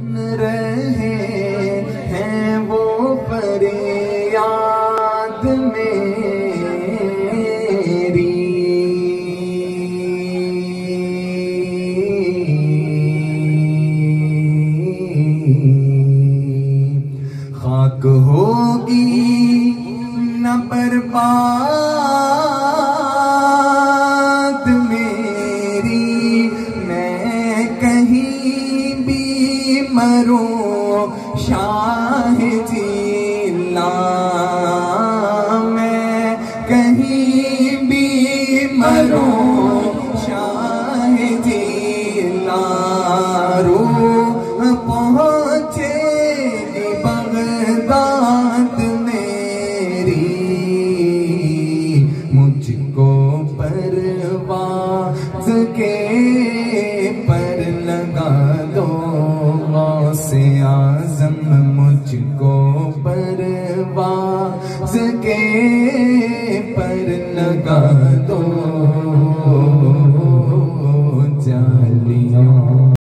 सुन रहे हैं वो फरियाद मेरी। खाक होगी न बर्बाद मरूं शाह जिला मैं कहीं भी मरूं शाह जिला रूह पहुँचेगी बगदाद मेरी परवाज के के पर लगा दो